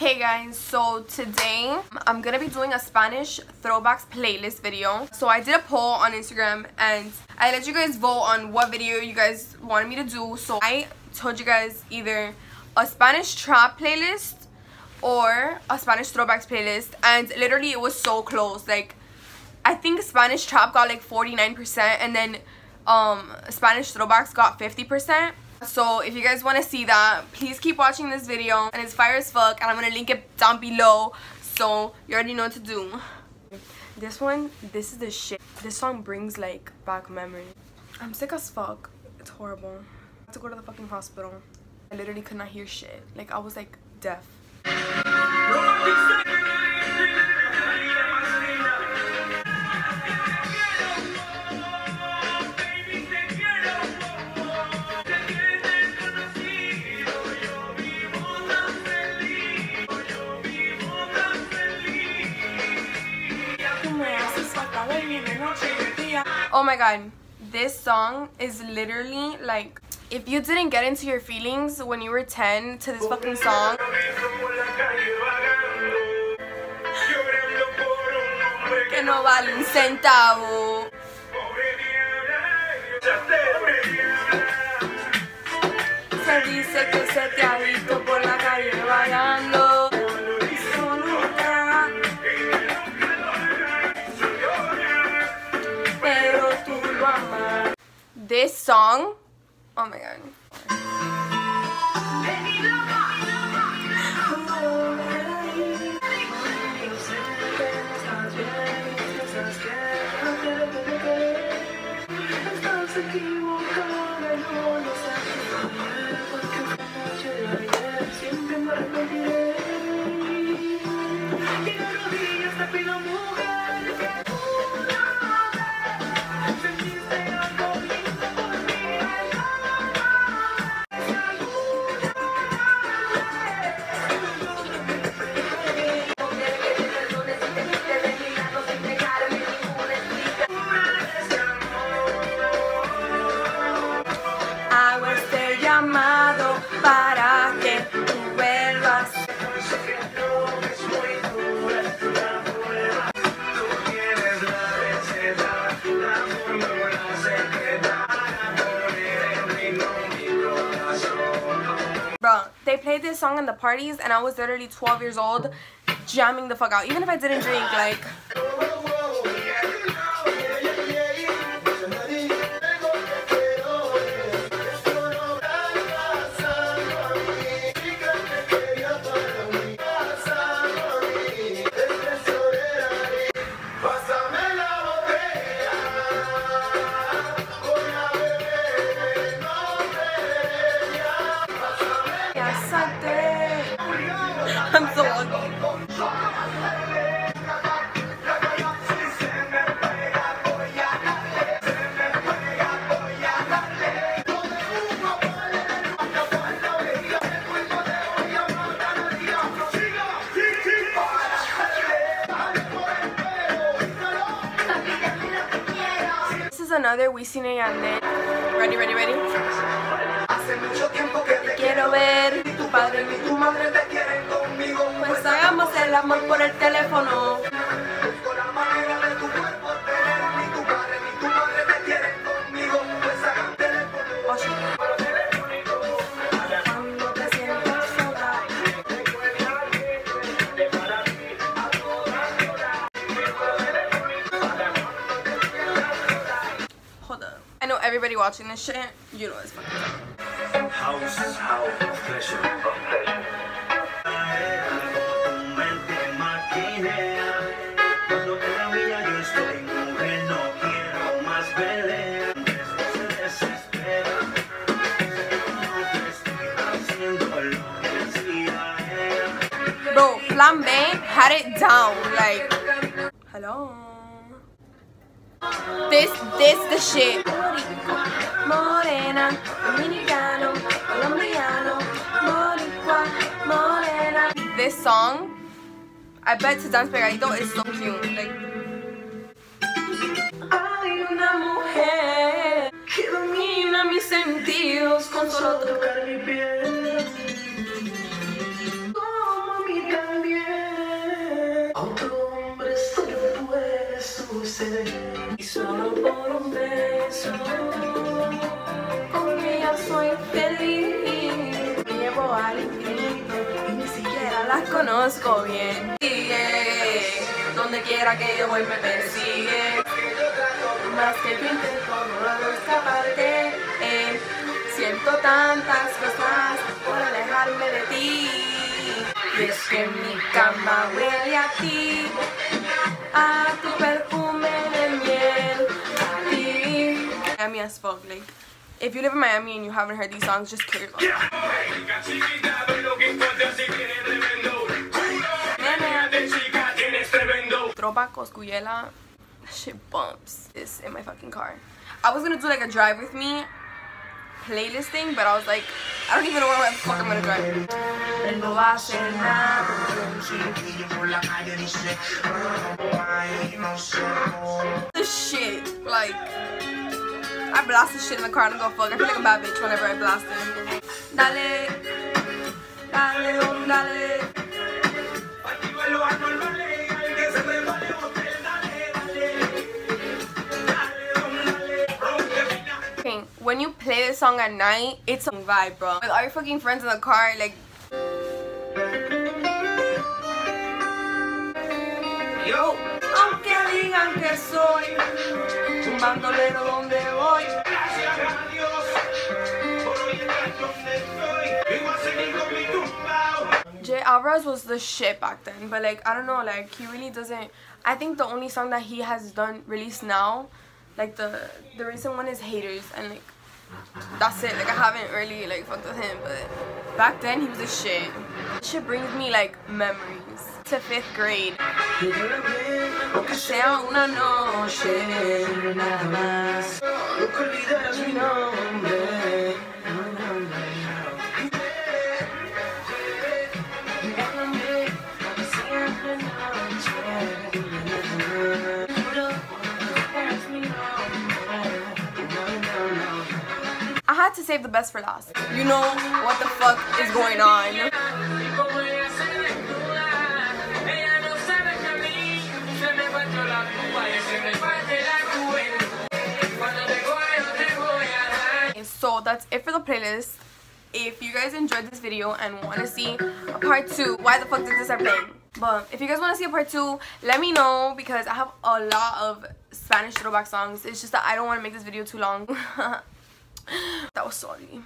Hey guys, so today I'm gonna be doing a Spanish throwbacks playlist video. So I did a poll on Instagram and I let you guys vote on what video you guys wanted me to do. So I told you guys either a Spanish trap playlist or a Spanish throwbacks playlist and literally it was so close. Like I think Spanish trap got like 49% and then um, Spanish throwbacks got 50%. So if you guys want to see that, please keep watching this video. And it's fire as fuck. And I'm going to link it down below. So you already know what to do. This one, this is the shit. This song brings like back memory. I'm sick as fuck. It's horrible. I had to go to the fucking hospital. I literally could not hear shit. Like I was like deaf. Oh my god, this song is literally like if you didn't get into your feelings when you were 10 to this fucking song. Que no vale un centavo. Se dice que se te ha visto this song, oh my god. Played this song in the parties and I was literally 12 years old jamming the fuck out. Even if I didn't drink, like... another Wisin y Yandel. Ready, ready, ready? Te quiero ver, tu padre y tu madre te quieren conmigo. Pues hagamos el amor por el teléfono. Oh, everybody watching this shit, you know it's fucking House, house, pleasure, Bro, Plan B had it down, like, hello. This, this the shit. Morena, Dominicano, Colombiano, Morena. This song, I bet to dance pegadito is so cute. Like, Hay una mujer que domina mis sentidos con solo tocar mi piel. Las conozco bien. Sigue, donde quiera que yo voy me persigue. Más que yo intento no logro escaparte. Eh, siento tantas cosas por alejarme de ti. Y es que mi cama huele a ti, a tu perfume de miel, a ti. Miami as fuck, like, if you live in Miami and you haven't heard these songs, just kill yourself. Throwback Cosculluela, that shit bumps. It's in my fucking car. I was gonna do like a drive with me playlist thing, but I was like, I don't even know where the fuck I'm gonna drive. No va a ser nada. The shit, like, I blast this shit in the car and go fuck. I feel like a bad bitch whenever I blast it. Dale, dale, dale. Play this song at night, it's a vibe, bro. With all your fucking friends in the car, like. Yo, aunque digan que soy un bandolero donde voy. J Alvarez was the shit back then, but like I don't know, like he really doesn't. I think the only song that he has done released now, like the the recent one is Haters, and like that's it. Like I haven't really like fucked with him, but back then he was a shit. Shit brings me like memories to fifth grade. To save the best for last. You know what the fuck is going on. So that's it for the playlist. If you guys enjoyed this video and want to see a part 2, why the fuck did this playing? But if you guys want to see a part 2, let me know because I have a lot of Spanish throwback songs. It's just that I don't want to make this video too long. that was sorry.